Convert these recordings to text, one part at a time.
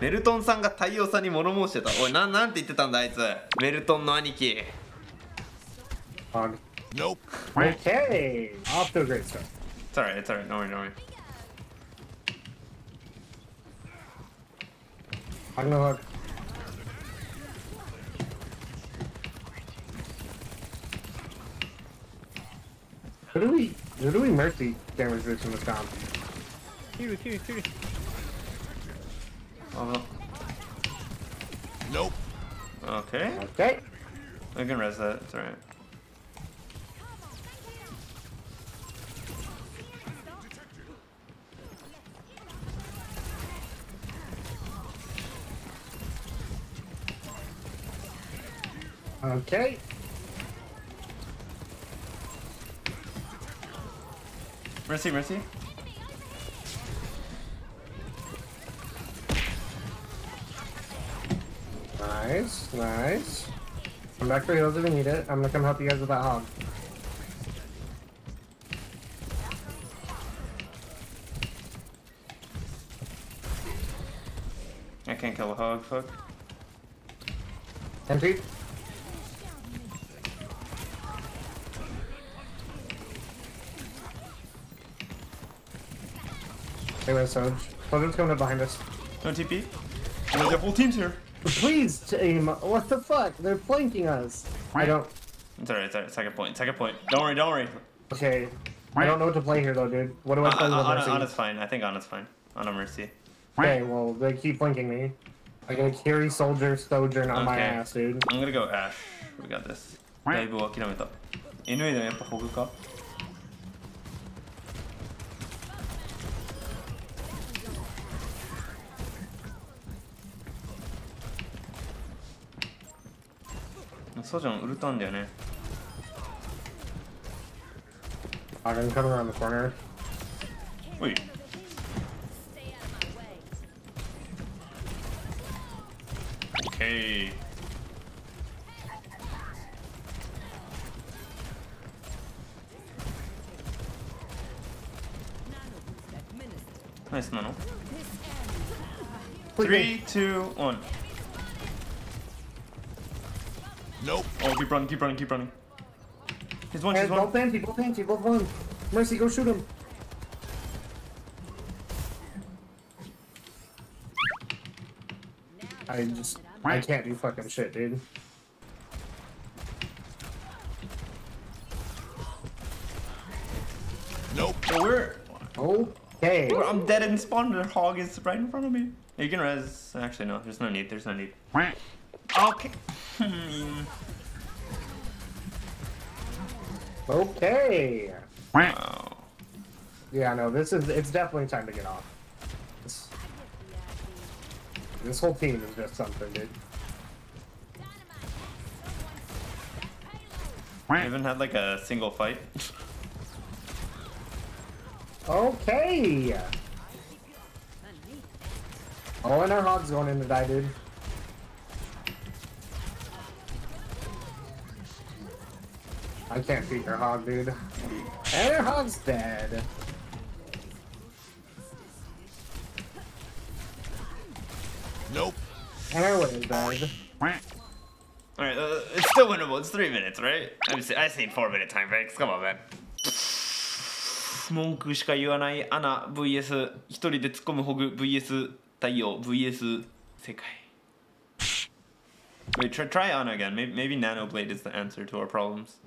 メルトンさんが太陽さんに物申してたおいなんなんて言ってたんだあいつメルトンの兄貴. Nope. Okay. Off to a great start. It's alright, it's alright, don't worry, don't worry Hog no hook. Who do we who do we mercy damage this in this comp? Kiwi, kiwi, kiwi. Oh, Nope. okay Okay. I can res that, it's alright Okay. Mercy, mercy Nice, nice. Come back for heals if you need it. I'm gonna come help you guys with that hog. I can't kill a hog, fuck Empty. Anyway, Soj. Soldier's coming up behind us. No TP? Oh, the whole team's here Please, team. What the fuck? They're flanking us. I don't. It's alright, it's alright, second point, second point Don't worry, don't worry Okay. I don't know what to play here though, dude. What do I play with Anna, Mercy? Anna's fine, I think Anna's fine Anna mercy Okay, well they keep flanking me. I gotta carry soldier sojourn on my Okay. ass, dude. I'm gonna go Ash. We got this. だいぶ諦めた。犬でもやっぱホグか サジャンウルタンだよね I didn't come around the corner. Wait. Okay. Nice, Mano. Three, two, one. Nope. Oh, keep running, keep running, keep running. He's one, he's one. both anti, both anti, both one. Mercy, go shoot him. I just, I can't do fucking shit, dude. Nope. Oh, where? Okay. I'm dead in spawn. The hog is right in front of me. You can res. Actually, no. There's no need. There's no need. Okay. Hmm. Okay. wow. Yeah, no, this is, it's definitely time to get off. This, this whole team is just something, dude. I haven't had like a single fight. Okay. Oh, and our hog's going in to die, dude. I can't beat your hog, dude. And your hog's dead. Nope. And our is dead. Alright, uh, it's still winnable. It's three minutes, right? I'm just, I just need four minute time breaks. Come on, man. 文句しか言わないアナ VS 一人で突っ込むホグ VS 太陽 VS 世界 Wait, try, try Ana again. Maybe, maybe Nano Blade is the answer to our problems.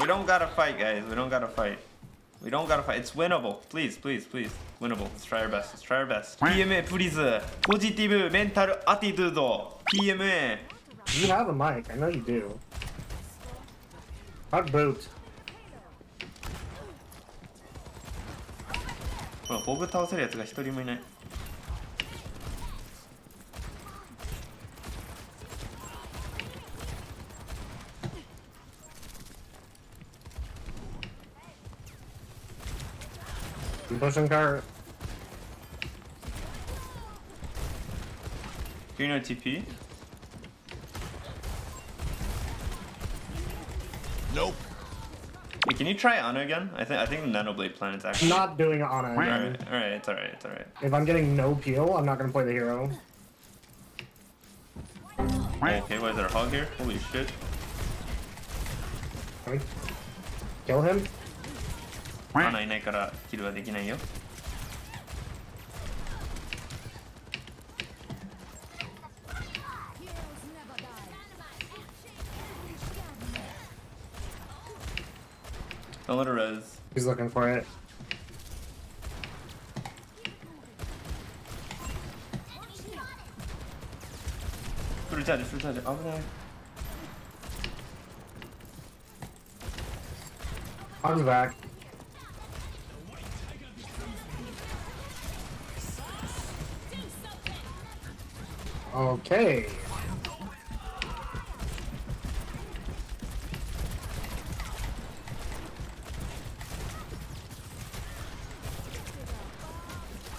We don't gotta fight, guys. We don't gotta fight. We don't gotta fight. It's winnable. Please, please, please. Winnable. Let's try our best. Let's try our best. PMA, please. Positive mental attitude. PMA. You have a mic. I know you do. Hog boot. ほら、ボブ倒せるやつが一人もいない。You pushing cart. Do you know TP? Nope. Hey, can you try Ana again? I think I think the Nanoblade planet's actually. Not doing it on again. Alright, alright, it's alright, it's alright. If I'm getting no peel, I'm not gonna play the hero. Okay, why is there a hog here? Holy shit. Can we kill him? アナいないからキルはできないよ。 Don't let her res. He's looking for it. フルチャージ、フルチャージ。危ない。 Hog's back. Okay.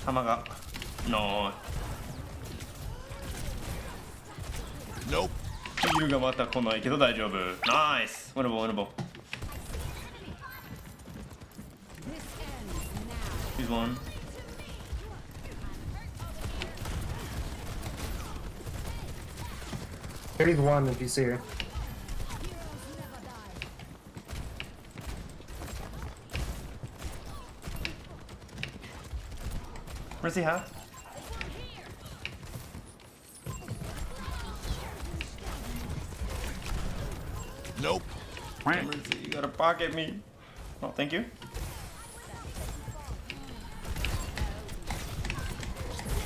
Hammer up. No. Nope. ヒルがまた来ないけど大丈夫。ナイスワルボワルボ。He's one. Here's one if you see her. Where's he at? Nope. Mercy, you gotta pocket me. Oh, thank you.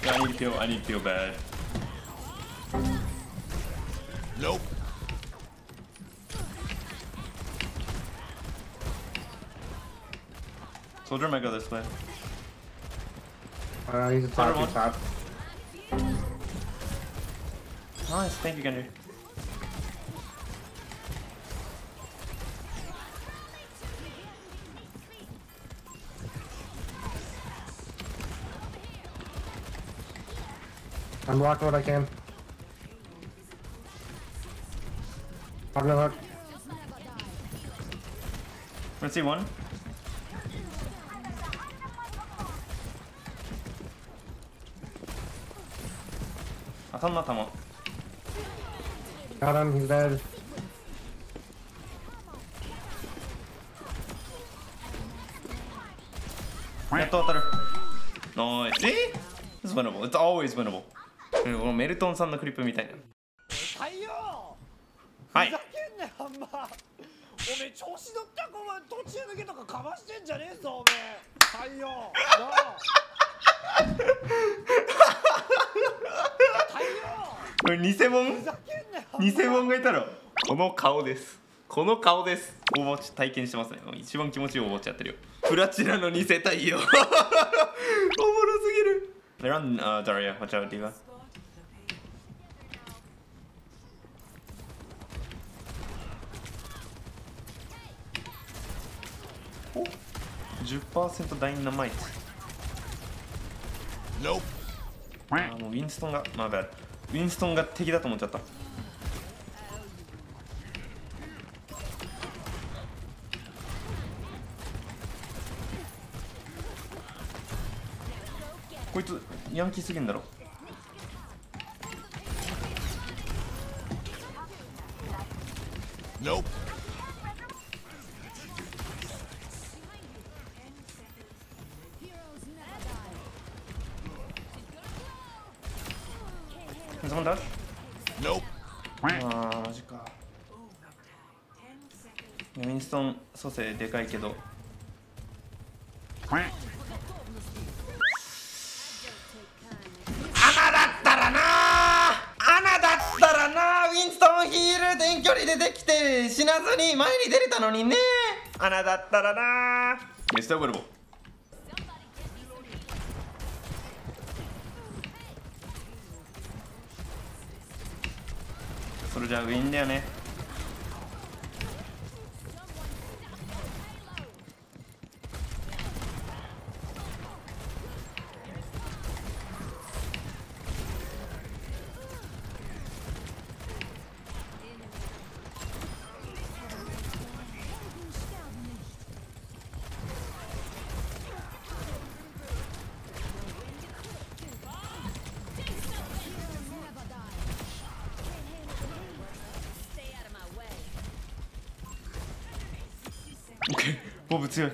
Yeah, I need to feel. I need to feel bad. Soldier might go this way. Uh, he's a top, he's top. Nice, thank you, Gendry. I'm blocking what I can. Hog no hook. Let's see one. Atama tama. Got him, he's dead. Yeah, total. Nice. See? It's winnable. It's always winnable. うんこのメルトンさんのクリップみたいな。太陽はいふざ。けんなよあんまおめえ調子乗ったこお前途中抜けとかかましてんじゃねえぞおめえ太陽なあ太陽これ偽物？偽物がいたらこの顔です。この顔です。オーバーウォッチ体験してますね。一番気持ちいいオーバーウォッチやってるよ。プラチナの偽太陽。おもろすぎる。They're on uh, Daria watch out Diva. お？10%ダイナマイト Nope. あーもうウィンストンがまあ、bad ウィンストンが敵だと思っちゃった。こいつヤンキーすぎんだろ。あーマジか。ウィンストン蘇生でかいけど。穴だったらな穴だったらなウィンストンヒール遠距離でできて死なずに前に出れたのにね穴だったらなミスターブルボそれじゃあウィンだよね。 오케이. 뭐 붙여.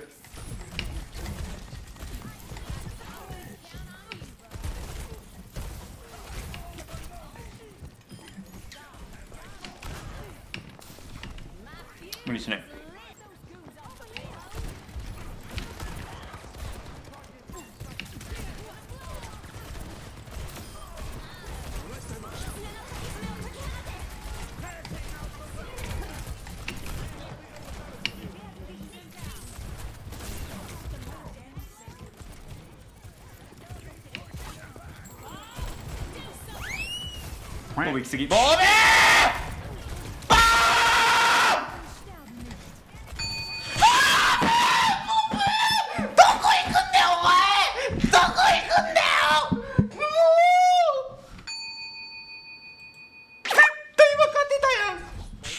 ボブ行き過ぎボブー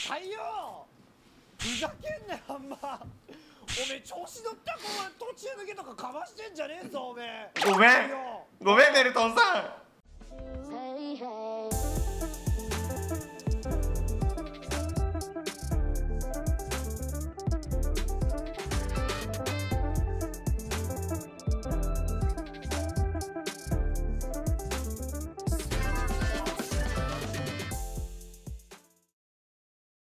太陽ふざけんなよあんまおめえ調子乗ったこ途中抜けとかかましてんじゃねえぞおめえ。ごめん。ごめんベルトンさん